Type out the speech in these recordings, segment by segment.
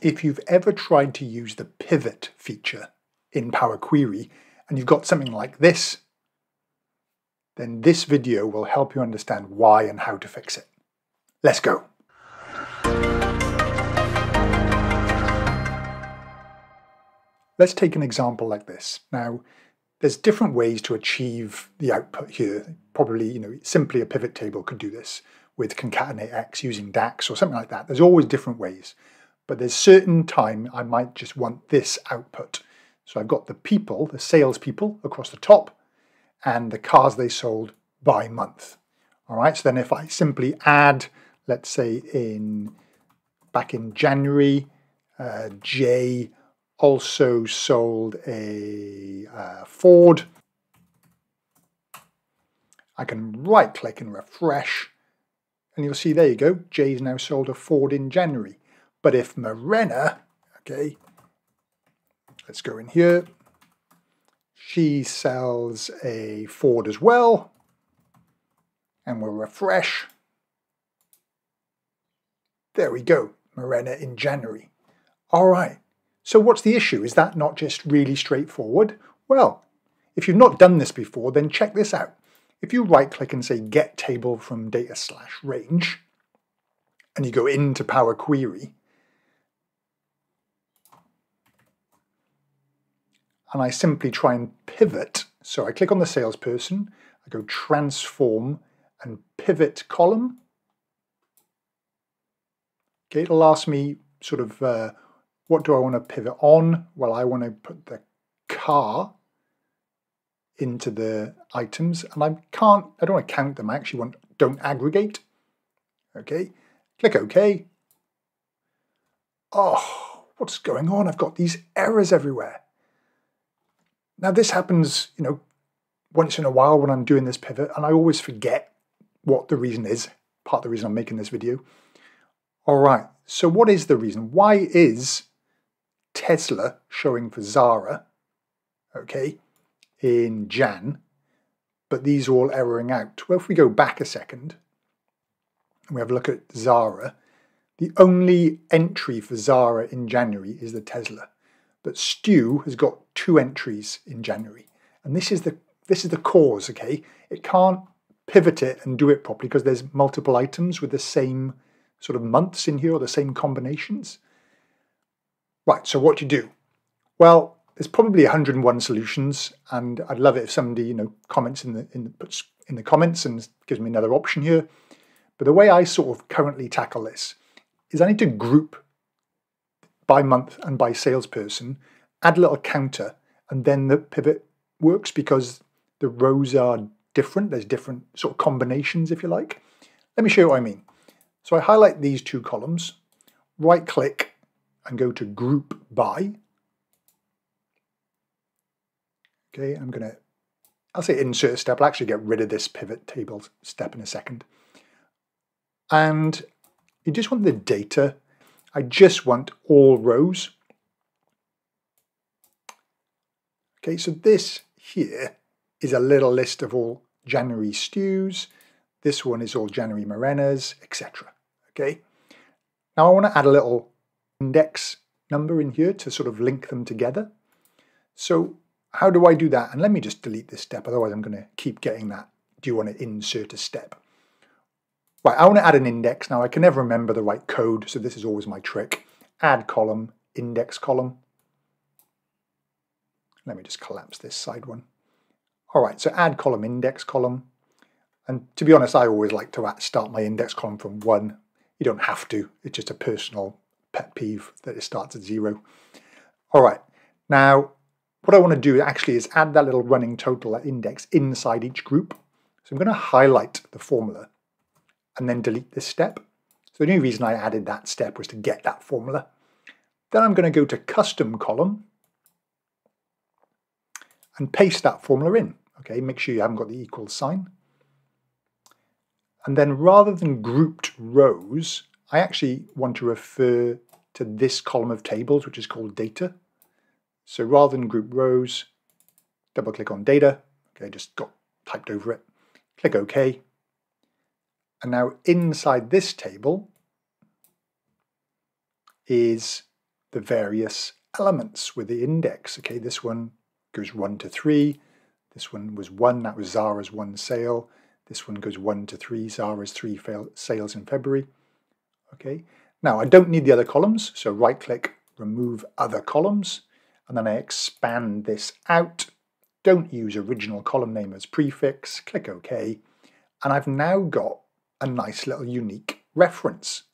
if you've ever tried to use the pivot feature in Power Query and you've got something like this, then this video will help you understand why and how to fix it. Let's go. Let's take an example like this. Now, there's different ways to achieve the output here. Probably, you know, simply a pivot table could do this with CONCATENATEX using DAX or something like that. There's always different ways. But there's certain time I might just want this output. So I've got the people, the salespeople across the top, and the cars they sold by month. All right, so then if I simply add, let's say in back in January, uh, also sold a uh, Ford. I can right click and refresh and you'll see there you go, Jay's now sold a Ford in January. But if Morena, okay, let's go in here, she sells a Ford as well, and we'll refresh. There we go, Morena in January. All right, so what's the issue? Is that not just really straightforward? Well, if you've not done this before, then check this out. If you right click and say get table from data slash range, and you go into Power Query, and I simply try and pivot. So I click on the salesperson, I go transform and pivot column. Okay, it'll ask me sort of uh, what do I want to pivot on? Well, I want to put the car into the items and I can't, I don't want to count them. I actually want don't aggregate. Okay, click OK. Oh, what's going on? I've got these errors everywhere. Now this happens, you know, once in a while when I'm doing this pivot and I always forget what the reason is, part of the reason I'm making this video. All right, so what is the reason? Why is Tesla showing for Zara, okay, in Jan, but these are all erroring out. Well, if we go back a second and we have a look at Zara, the only entry for Zara in January is the Tesla. But Stu has got two entries in January. And this is the this is the cause, okay? It can't pivot it and do it properly because there's multiple items with the same sort of months in here or the same combinations. Right, so what do you do? Well, there's probably 101 solutions, and I'd love it if somebody you know comments in the in the, puts in the comments and gives me another option here. But the way I sort of currently tackle this is I need to group by month and by salesperson, add a little counter, and then the pivot works because the rows are different. There's different sort of combinations, if you like. Let me show you what I mean. So I highlight these two columns, right click and go to group by Okay, I'm to, I'll say insert step. I'll actually get rid of this pivot table step in a second. And you just want the data. I just want all rows. Okay, so this here is a little list of all January Stus. This one is all January Morenas, etc. Okay. Now I want to add a little index number in here to sort of link them together. So how do I do that? And let me just delete this step, otherwise I'm going to keep getting that. Do you want to insert a step? Right, I want to add an index. Now I can never remember the right code, so this is always my trick. Add column, index column. Let me just collapse this side one. All right, so add column, index column. And to be honest, I always like to start my index column from one. You don't have to, it's just a personal pet peeve that it starts at zero. All right, now what I want to do actually is add that little running total, that index, inside each group. So I'm going to highlight the formula and then delete this step. So the only reason I added that step was to get that formula. Then I'm going to go to custom column and paste that formula in. Okay, make sure you haven't got the equal sign. And then rather than grouped rows, I actually want to refer to this column of tables, which is called data. So rather than group rows, double click on data. Okay, just got typed over it. Click OK. And now inside this table is the various elements with the index. Okay, this one goes 1 to 3. This one was 1, that was Zara's one sale. This one goes 1 to 3, Zara's three sales in February. Okay, now I don't need the other columns, so right click, remove other columns, and then I expand this out. Don't use original column name as prefix, click OK, and I've now got a nice little unique reference,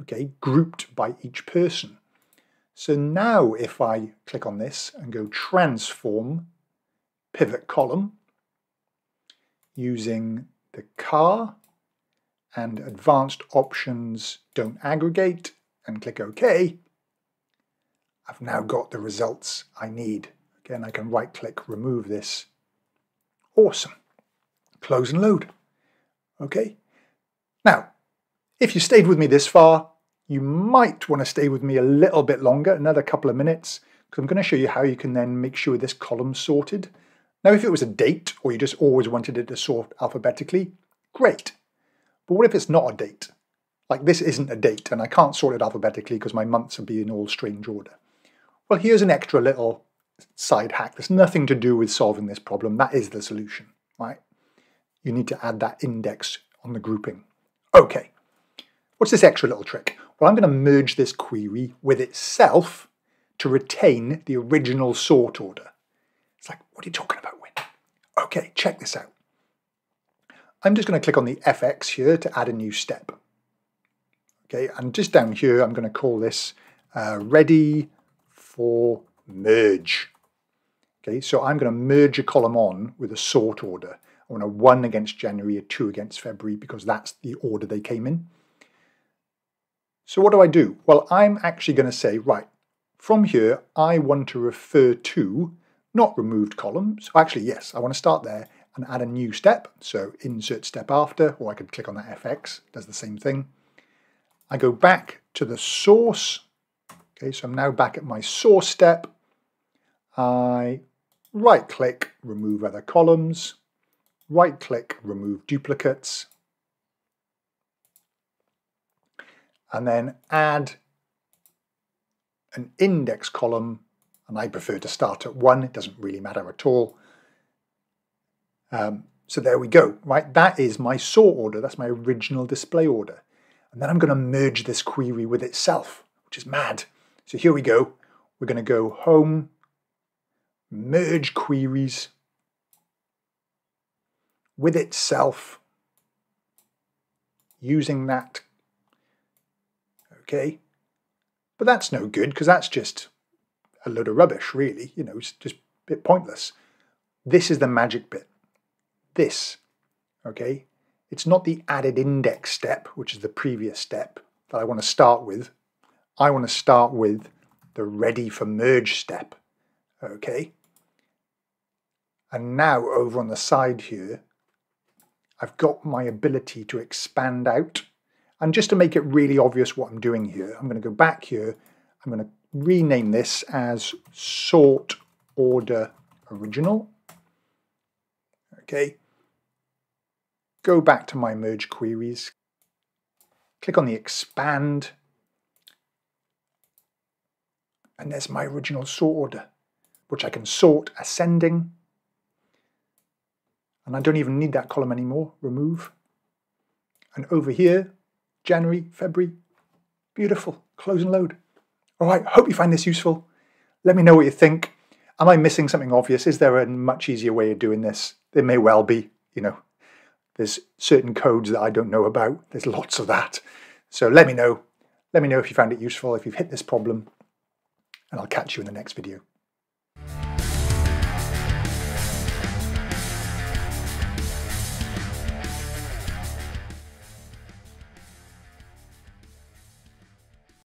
okay, grouped by each person. So now if I click on this and go transform pivot column using the car and advanced options don't aggregate and click OK, I've now got the results I need. Again, I can right click, remove this. Awesome. Close and load. Okay. Now, if you stayed with me this far, you might want to stay with me a little bit longer, another couple of minutes, because I'm going to show you how you can then make sure this column's sorted. Now, if it was a date, or you just always wanted it to sort alphabetically, great. But what if it's not a date? Like this isn't a date, and I can't sort it alphabetically because my months are being in all strange order. Well, here's an extra little side hack. There's nothing to do with solving this problem. That is the solution, right? You need to add that index on the grouping. Okay, what's this extra little trick? Well, I'm going to merge this query with itself to retain the original sort order. It's like, what are you talking about, Wyn? Okay, check this out. I'm just going to click on the FX here to add a new step. Okay, and just down here, I'm going to call this uh, ready for merge. Okay, so I'm going to merge a column on with a sort order. Want a 1 against January, a 2 against February, because that's the order they came in. So what do I do? Well, I'm actually going to say, right, from here, I want to refer to not removed columns. Actually, yes, I want to start there and add a new step. So insert step after, or I could click on that FX, does the same thing. I go back to the source. Okay, so I'm now back at my source step. I right click, remove other columns, right click, remove duplicates, and then add an index column, and I prefer to start at one, it doesn't really matter at all. Um, so there we go, right? That is my sort order, that's my original display order. And then I'm going to merge this query with itself, which is mad. So here we go. We're going to go home, merge queries with itself using that okay? But that's no good because that's just a load of rubbish, really. You know, it's just a bit pointless. This is the magic bit. This, okay? It's not the added index step, which is the previous step that I want to start with. I want to start with the ready for merge step, okay? And now over on the side here, I've got my ability to expand out and just to make it really obvious what I'm doing here, I'm going to go back here. I'm going to rename this as sort order original. Okay. Go back to my merge queries. Click on the expand. And there's my original sort order, which I can sort ascending. And I don't even need that column anymore. Remove. And over here, January, February. Beautiful. Close and load. All right, hope you find this useful. Let me know what you think. Am I missing something obvious? Is there a much easier way of doing this? There may well be, you know. There's certain codes that I don't know about. There's lots of that. So let me know. Let me know if you found it useful, if you've hit this problem, and I'll catch you in the next video.